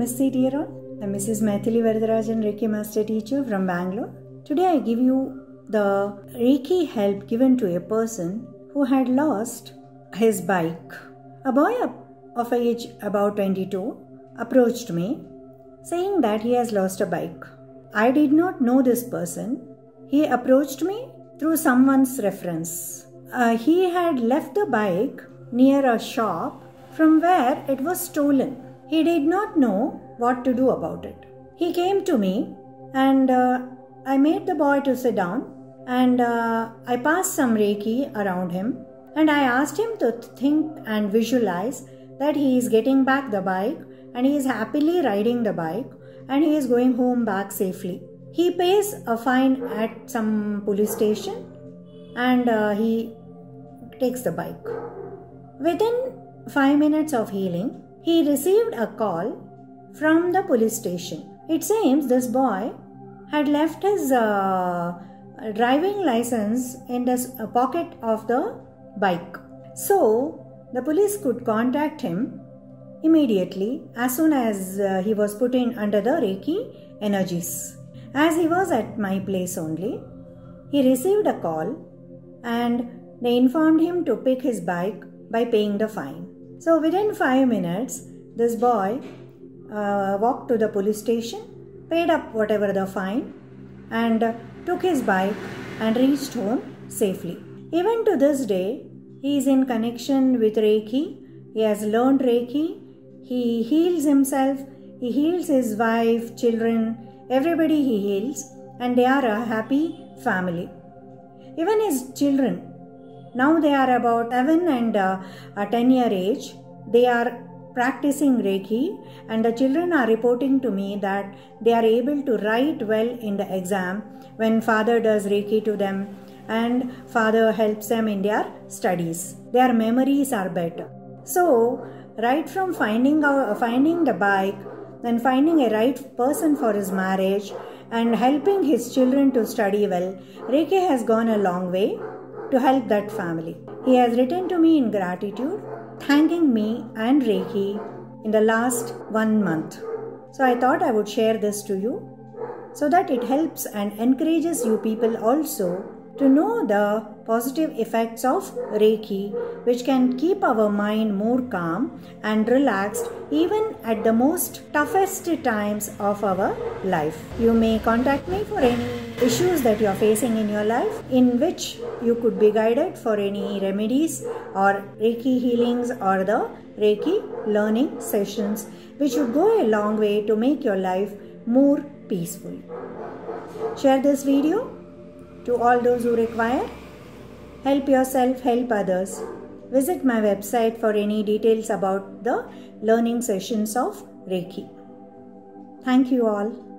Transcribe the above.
Namaste dear all. I'm Mrs. Maithili Varadarajan, Reiki Master Teacher from Bangalore. Today I give you the Reiki help given to a person who had lost his bike. A boy of age about 22 approached me saying that he has lost a bike. I did not know this person. He approached me through someone's reference. Uh, he had left the bike near a shop from where it was stolen. He did not know what to do about it. He came to me and uh, I made the boy to sit down and uh, I passed some Reiki around him and I asked him to think and visualize that he is getting back the bike and he is happily riding the bike and he is going home back safely. He pays a fine at some police station and uh, he takes the bike. Within 5 minutes of healing, he received a call from the police station. It seems this boy had left his uh, driving license in the uh, pocket of the bike. So the police could contact him immediately as soon as uh, he was put in under the Reiki energies. As he was at my place only, he received a call and they informed him to pick his bike by paying the fine. So within five minutes, this boy uh, walked to the police station, paid up whatever the fine, and took his bike and reached home safely. Even to this day, he is in connection with Reiki. He has learned Reiki. He heals himself. He heals his wife, children, everybody he heals, and they are a happy family. Even his children now they are about 7 and uh, 10 year age. They are practicing Reiki and the children are reporting to me that they are able to write well in the exam when father does Reiki to them and father helps them in their studies. Their memories are better. So, right from finding out, finding the bike, then finding a right person for his marriage and helping his children to study well, Reiki has gone a long way to help that family. He has written to me in gratitude, thanking me and Reiki in the last one month. So I thought I would share this to you so that it helps and encourages you people also to know the positive effects of Reiki, which can keep our mind more calm and relaxed even at the most toughest times of our life. You may contact me for any issues that you are facing in your life, in which you could be guided for any remedies or Reiki healings or the Reiki learning sessions, which would go a long way to make your life more peaceful. Share this video to all those who require. Help yourself, help others. Visit my website for any details about the learning sessions of Reiki. Thank you all.